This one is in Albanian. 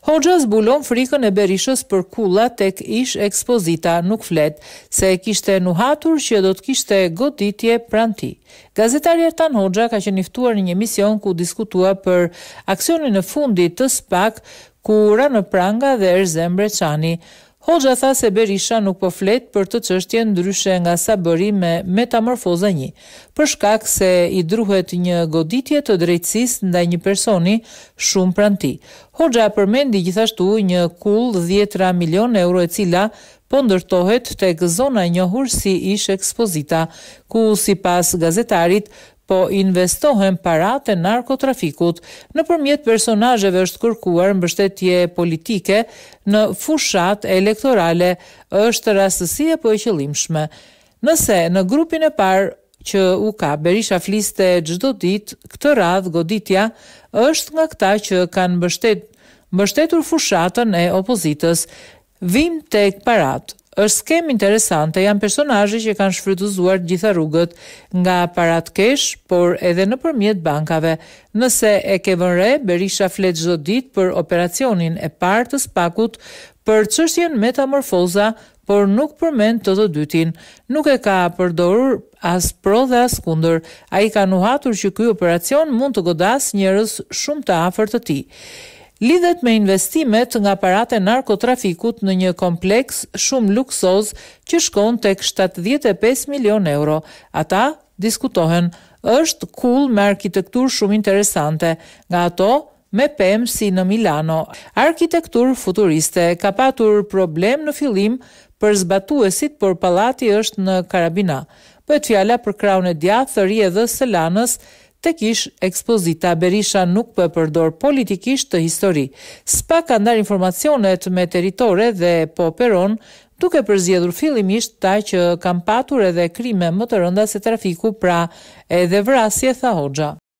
Hoxha zbulon frikën e Berishës për kulla tek ish ekspozita nuk flet se e kishte nuhatur që do të kishte goditje pranë tij. Gazetari Artan Hoxha ka qenë i ftuar në një emision ku diskutua për aksionin e fundit të SPAK ku ra në pranga dhe Erzen Breçani. Hoxha tha se Berisha nuk po flet për këtë çështje ndryshe nga sa bëri me Metamorfoza një, për shkak se i druhet një goditje të drejtësisë ndaj një personi shumë pranë tij. Hoxha përmendi gjithashtu një kullë dhjetëra milionë euro e cila po ndërtohet tek zona e njohur si ish-ekspozita, ku sipas gazetarit Po investohen paratë e narkotrafikut. Nëpërmjet personazheve është kërkuar mbështetje politike në fushatë elektorale. Është rastësi apo e qëllimshme? Nëse në grupin e parë që u ka Berisha fliste çdo ditë këtë radhë goditja është nga këta që kanë mbështetur fushatën e opozitës Vijmë tek paratë. Është skemë interesante, janë personazhe që kanë shfrytëzuar të gjitha rrugët, nga paratë cash, por edhe nëpërmjet bankave. Nëse e ke vënë re, Berisha flet çdo ditë për operacionin e parë të SPAK-ut, për çështjen Metamorfoza, por nuk përmend dot të dytin. Nuk e ka përdorur As pro dhe as kundër, ai ka nuhatur që ky operacion mund të godasë njerëz shumë të afërt të tij. Lidhet me investimet nga paratë e narkotrafikut në një kompleks shumë luksoz që shkon tek shtatëdhjetë e pesë milionë euro. Ata diskutohen. Është kullë me arkitekturë shumë interesante. Nga ato, me pemë si në Milano. Arkitekturë futuriste. Ka patur problem në fillim për zbatuesit, por pallati është në karabina. Bëhet fjala për krahun e djathtë të rrjedhës së Lanës tek ish ekspozita. Berisha nuk po e përdor politikisht këtë histori. SPAK ka ndarë informacionet me territore dhe po operon duke përzgjedhur fillimisht këta që kanë patur edhe krime më të rënda se trafiku pra edhe vrasje, tha Hoxha.